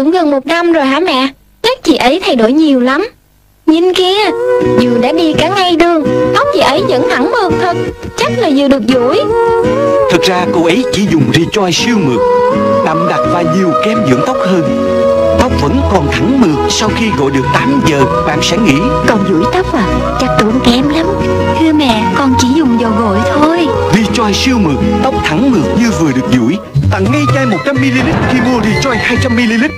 cũng gần một năm rồi hả mẹ? Chắc chị ấy thay đổi nhiều lắm. Nhìn kia Dừa đã đi cả ngay đường Tóc chị ấy vẫn thẳng mượt thật. Chắc là vừa được duỗi. Thực ra cô ấy chỉ dùng Rejoice siêu mượt. Đậm đặc và nhiều kem dưỡng tóc hơn. Tóc vẫn còn thẳng mượt Sau khi gội được 8 giờ Bạn sẽ nghĩ Còn duỗi tóc à? Chắc tốn kém lắm. Thưa mẹ con chỉ dùng dầu gội thôi. Rejoice siêu mượt Tóc thẳng mượt như vừa được duỗi. Tặng ngay chai 100ml khi mua Rejoice 200ml